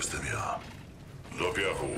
jestem ja. Do piachu.